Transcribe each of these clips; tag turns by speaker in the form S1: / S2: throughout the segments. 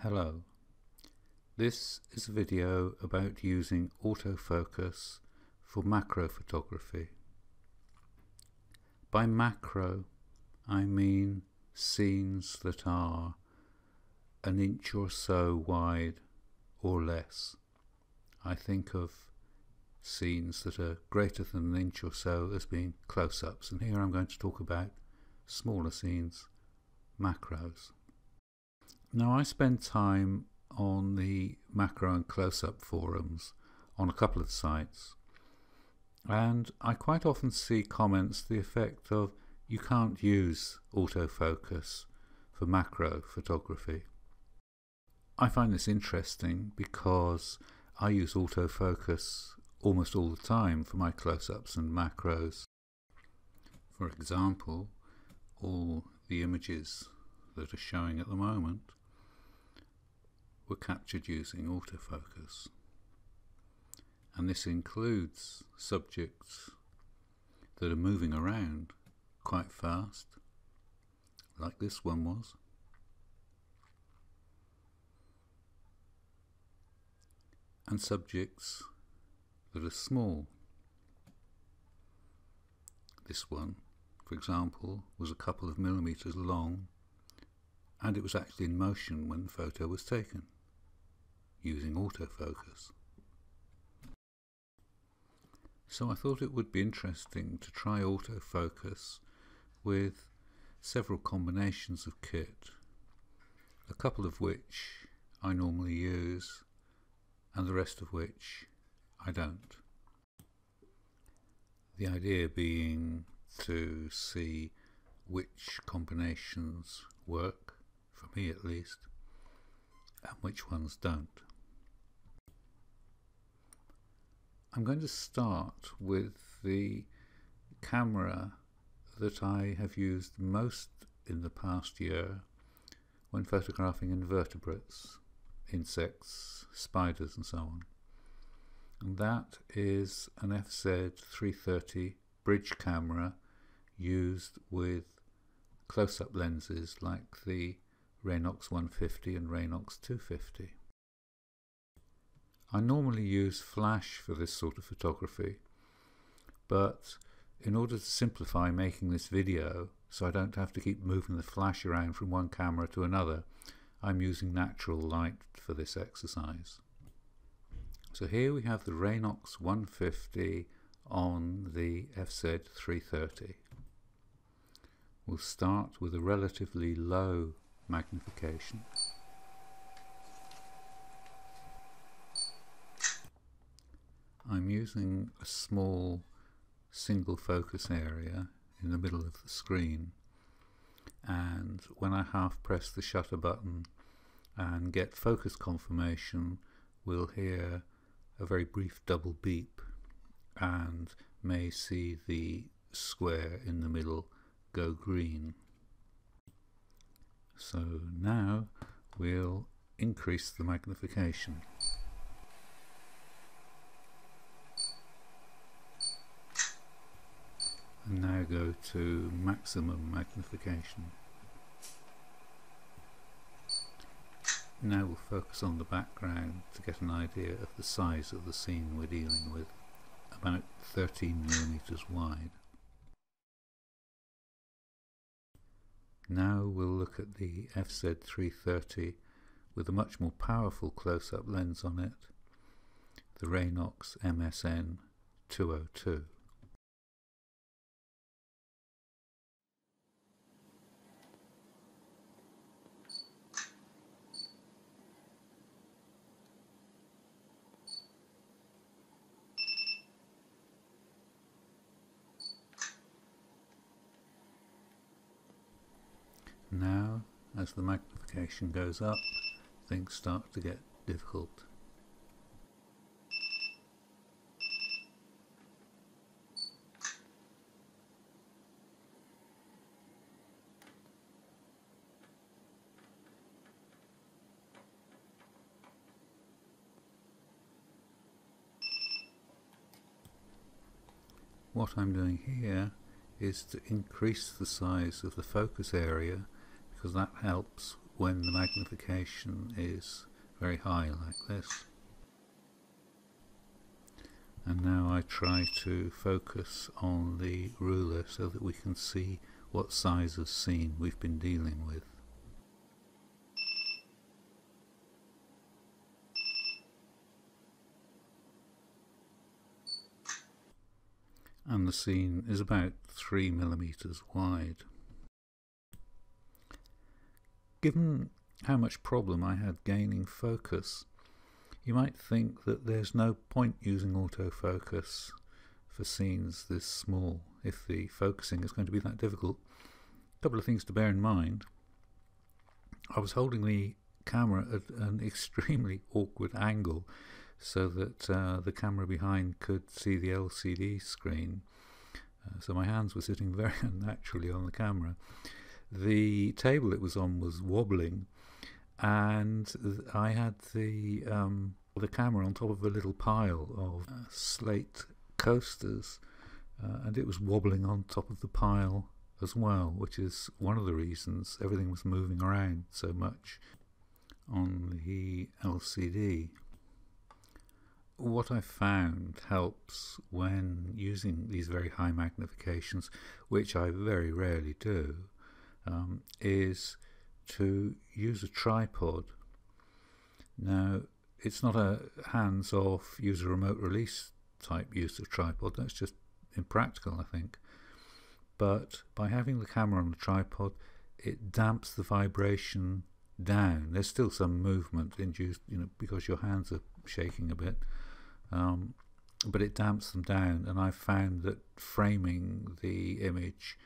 S1: Hello. This is a video about using autofocus for macro photography. By macro, I mean scenes that are an inch or so wide or less. I think of scenes that are greater than an inch or so as being close-ups and here I'm going to talk about smaller scenes, macros. Now I spend time on the macro and close-up forums on a couple of sites and I quite often see comments the effect of you can't use autofocus for macro photography. I find this interesting because I use autofocus almost all the time for my close-ups and macros. For example, all the images that are showing at the moment were captured using autofocus. And this includes subjects that are moving around quite fast, like this one was. And subjects that are small. This one, for example, was a couple of millimeters long and it was actually in motion when the photo was taken using autofocus. So I thought it would be interesting to try autofocus with several combinations of kit, a couple of which I normally use and the rest of which I don't. The idea being to see which combinations work, for me at least, and which ones don't. I'm going to start with the camera that I have used most in the past year when photographing invertebrates, insects, spiders and so on. And that is an FZ330 bridge camera used with close-up lenses like the Raynox 150 and Raynox 250. I normally use flash for this sort of photography, but in order to simplify making this video so I don't have to keep moving the flash around from one camera to another, I'm using natural light for this exercise. So here we have the Raynox 150 on the FZ330. We'll start with a relatively low magnification. I'm using a small single focus area in the middle of the screen and when I half press the shutter button and get focus confirmation we'll hear a very brief double beep and may see the square in the middle go green. So now we'll increase the magnification. And now go to maximum magnification. Now we'll focus on the background to get an idea of the size of the scene we're dealing with, about 13 millimeters wide. Now we'll look at the FZ330 with a much more powerful close-up lens on it, the Raynox MSN 202. Now, as the magnification goes up, things start to get difficult. What I'm doing here is to increase the size of the focus area because that helps when the magnification is very high like this. And now I try to focus on the ruler so that we can see what size of scene we've been dealing with. And the scene is about 3 millimeters wide. Given how much problem I had gaining focus, you might think that there's no point using autofocus for scenes this small if the focusing is going to be that difficult. A couple of things to bear in mind. I was holding the camera at an extremely awkward angle so that uh, the camera behind could see the LCD screen. Uh, so my hands were sitting very unnaturally on the camera. The table it was on was wobbling and I had the um, the camera on top of a little pile of uh, slate coasters, uh, and it was wobbling on top of the pile as well, which is one of the reasons everything was moving around so much on the LCD. What I found helps when using these very high magnifications, which I very rarely do, um, is to use a tripod. Now, it's not a hands off, use a remote release type use of tripod, that's just impractical, I think. But by having the camera on the tripod, it damps the vibration down. There's still some movement induced, you know, because your hands are shaking a bit, um, but it damps them down. And I've found that framing the image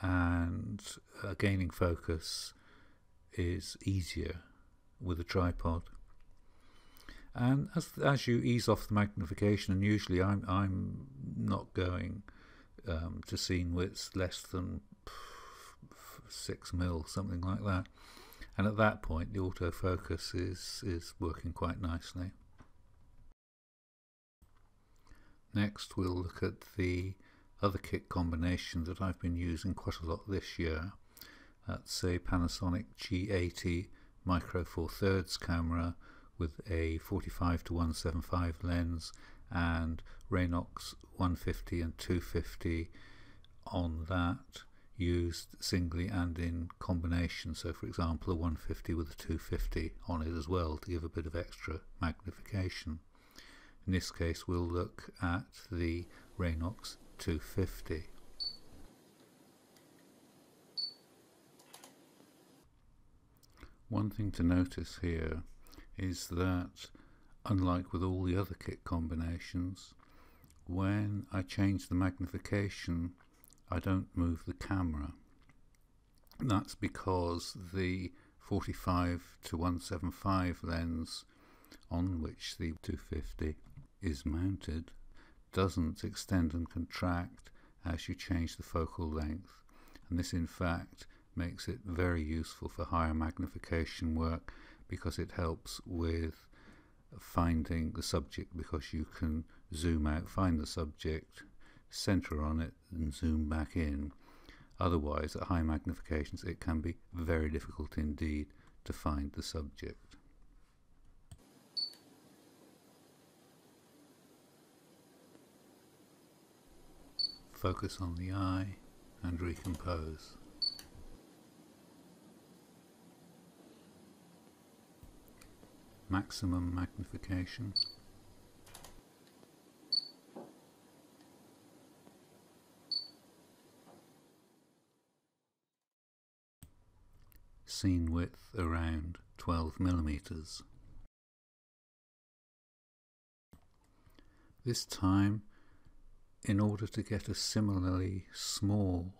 S1: and uh, gaining focus is easier with a tripod. And as as you ease off the magnification, and usually I'm I'm not going um, to scene widths less than six mil, something like that. And at that point, the autofocus is is working quite nicely. Next, we'll look at the other kit combination that I've been using quite a lot this year. That's a Panasonic G80 Micro Four Thirds camera with a 45 to 175 lens and Raynox 150 and 250 on that used singly and in combination. So for example a 150 with a 250 on it as well to give a bit of extra magnification. In this case we'll look at the Raynox 250 One thing to notice here is that, unlike with all the other kit combinations, when I change the magnification, I don't move the camera. That's because the 45 to 175 lens on which the 250 is mounted doesn't extend and contract as you change the focal length and this in fact makes it very useful for higher magnification work because it helps with finding the subject because you can zoom out, find the subject, center on it and zoom back in. Otherwise, at high magnifications, it can be very difficult indeed to find the subject. Focus on the eye and recompose. maximum magnification. Scene width around 12 millimeters. This time, in order to get a similarly small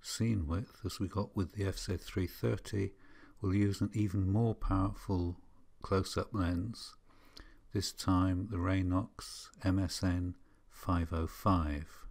S1: scene width as we got with the FZ330, we'll use an even more powerful close-up lens, this time the Raynox MSN 505.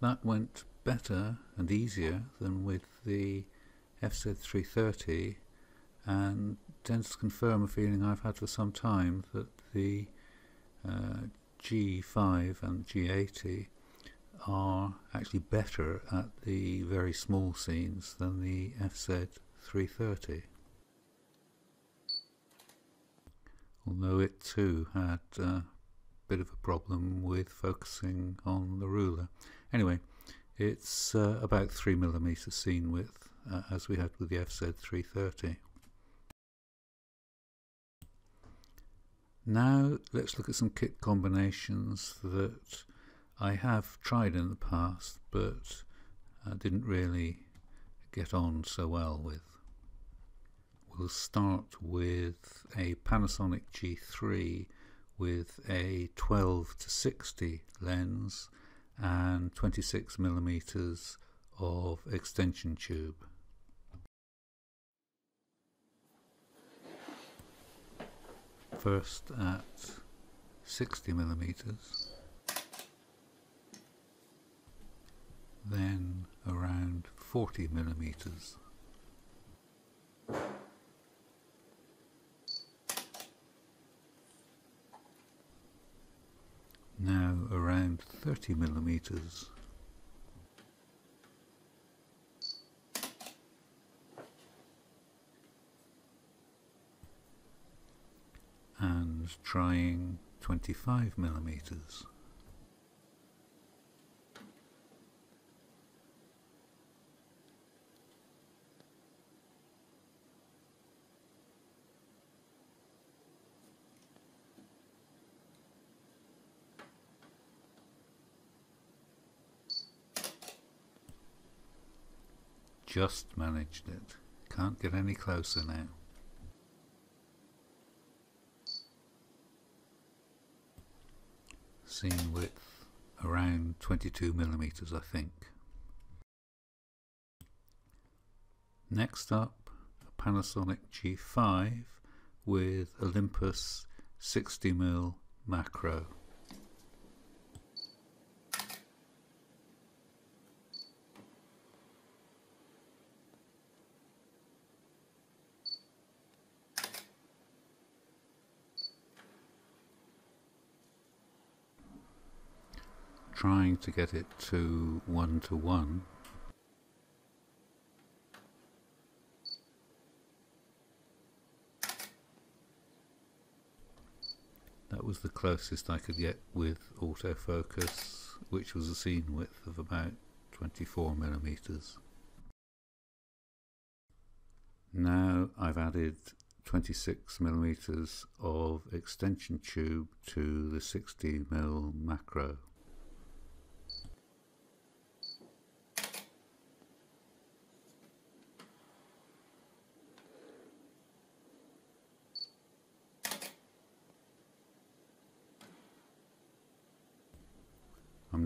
S1: That went better and easier than with the FZ330 and tends to confirm a feeling I've had for some time that the uh, G5 and G80 are actually better at the very small scenes than the FZ330. Although it too had a bit of a problem with focusing on the ruler. Anyway, it's uh, about 3mm scene width uh, as we had with the FZ330. Now let's look at some kit combinations that I have tried in the past but didn't really get on so well with. We'll start with a Panasonic G3 with a 12 to 60 lens and 26 millimeters of extension tube. First at 60 millimeters, then around 40 millimeters. Now around 30 millimeters. and trying 25 millimeters. Just managed it. Can't get any closer now. Scene width around 22 millimeters I think. Next up a Panasonic G5 with Olympus 60mm macro. Trying to get it to one to one. That was the closest I could get with autofocus, which was a scene width of about 24 millimeters. Now I've added 26 millimeters of extension tube to the 60 mm macro.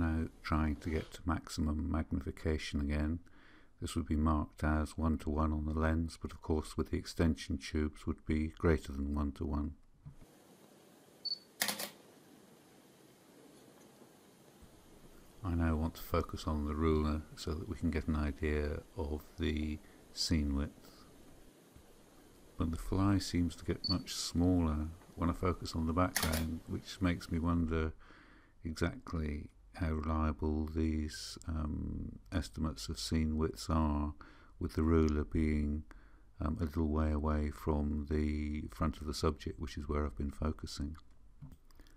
S1: Now trying to get to maximum magnification again. This would be marked as one to one on the lens, but of course with the extension tubes would be greater than one to one. I now want to focus on the ruler so that we can get an idea of the scene width. But the fly seems to get much smaller when I focus on the background, which makes me wonder exactly how reliable these um, estimates of scene widths are, with the ruler being um, a little way away from the front of the subject, which is where I've been focusing.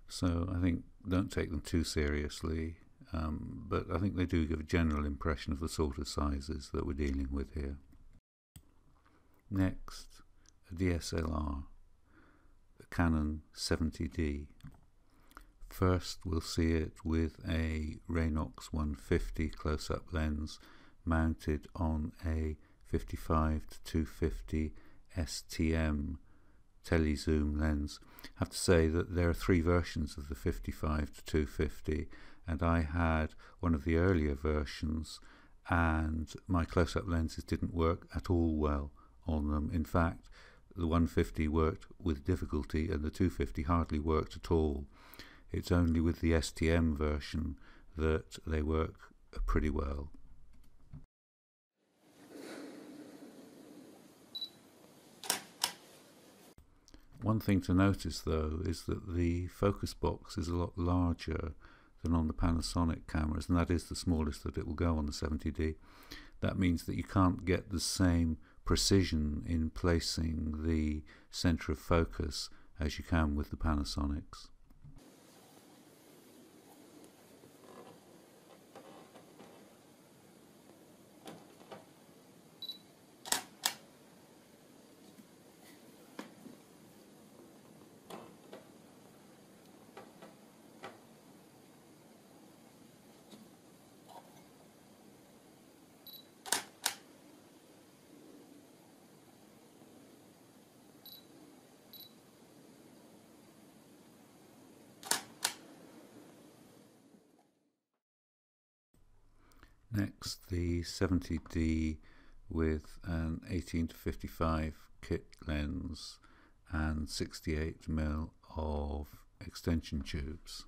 S1: So I think don't take them too seriously, um, but I think they do give a general impression of the sort of sizes that we're dealing with here. Next, a DSLR, a Canon 70D. First we'll see it with a Raynox 150 close-up lens mounted on a 55 to 250 STM telezoom lens. I have to say that there are three versions of the 55 to 250 and I had one of the earlier versions and my close-up lenses didn't work at all well on them. In fact, the 150 worked with difficulty and the 250 hardly worked at all. It's only with the STM version that they work pretty well. One thing to notice though is that the focus box is a lot larger than on the Panasonic cameras and that is the smallest that it will go on the 70D. That means that you can't get the same precision in placing the center of focus as you can with the Panasonics. Next, the 70D with an 18 to 55 kit lens and 68mm of extension tubes.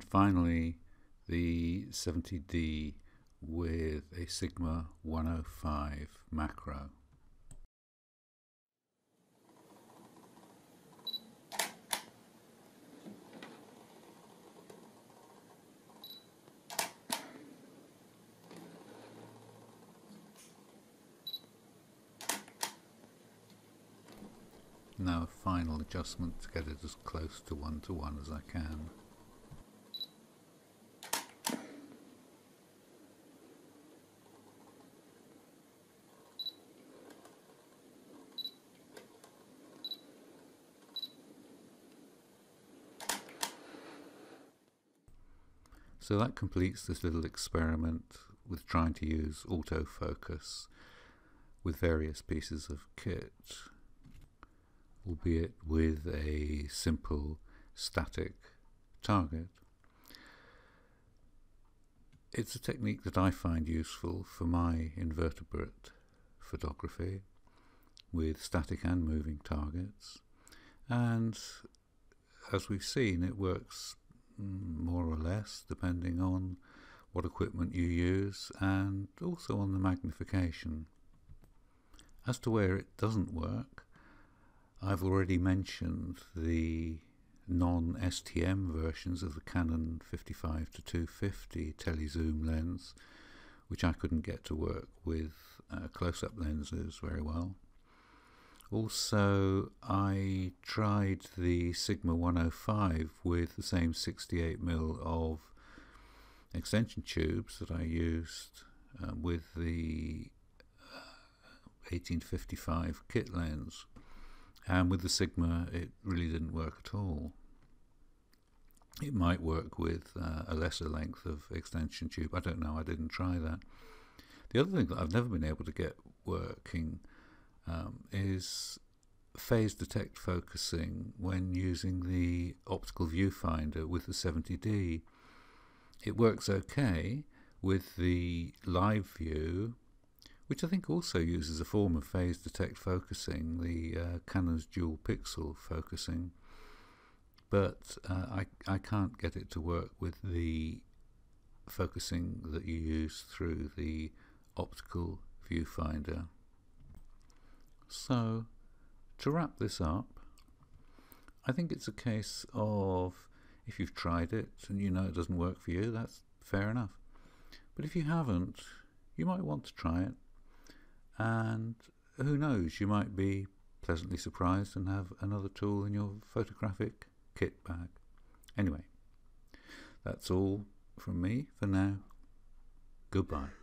S1: And finally the 70D with a Sigma 105 macro. Now a final adjustment to get it as close to one to one as I can. So that completes this little experiment with trying to use autofocus with various pieces of kit, albeit with a simple static target. It's a technique that I find useful for my invertebrate photography with static and moving targets and as we've seen it works hmm, more or less, depending on what equipment you use and also on the magnification. As to where it doesn't work, I've already mentioned the non-STM versions of the Canon 55 to 250 telezoom lens, which I couldn't get to work with uh, close-up lenses very well. Also, I tried the Sigma 105 with the same 68mm of extension tubes that I used uh, with the uh, 1855 kit lens. And with the Sigma, it really didn't work at all. It might work with uh, a lesser length of extension tube. I don't know, I didn't try that. The other thing that I've never been able to get working um, is phase detect focusing when using the optical viewfinder with the 70D. It works okay with the live view, which I think also uses a form of phase detect focusing, the uh, Canon's dual pixel focusing, but uh, I, I can't get it to work with the focusing that you use through the optical viewfinder. So, to wrap this up, I think it's a case of if you've tried it and you know it doesn't work for you, that's fair enough. But if you haven't, you might want to try it. And who knows, you might be pleasantly surprised and have another tool in your photographic kit bag. Anyway, that's all from me for now. Goodbye.